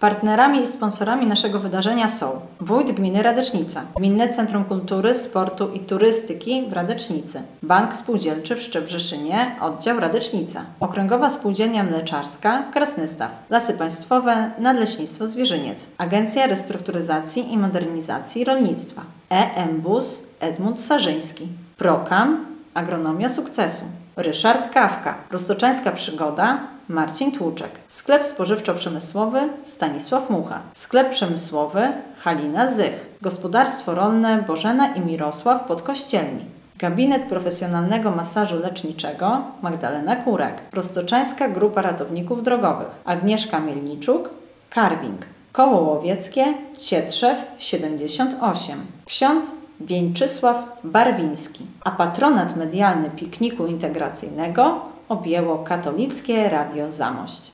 Partnerami i sponsorami naszego wydarzenia są Wójt Gminy Radecznica, Gminne Centrum Kultury, Sportu i Turystyki w Radecznicy, Bank Spółdzielczy w Szczebrzeszynie, oddział Radecznica, Okręgowa Spółdzielnia Mleczarska, Krasnystaw, Lasy Państwowe, Nadleśnictwo Zwierzyniec, Agencja Restrukturyzacji i Modernizacji Rolnictwa, EMBUS Edmund Sarzyński, Prokam, Agronomia Sukcesu, Ryszard Kawka, Roztoczańska Przygoda, Marcin Tłuczek, Sklep Spożywczo-Przemysłowy Stanisław Mucha, Sklep Przemysłowy Halina Zych, Gospodarstwo Rolne Bożena i Mirosław Podkościelni, Gabinet Profesjonalnego Masażu Leczniczego Magdalena Kurek, Roztoczańska Grupa Ratowników Drogowych Agnieszka Mielniczuk, Carving, Koło Łowieckie Cietrzew 78, Ksiądz Wieńczysław Barwiński, a patronat medialny pikniku integracyjnego objęło katolickie Radio Zamość.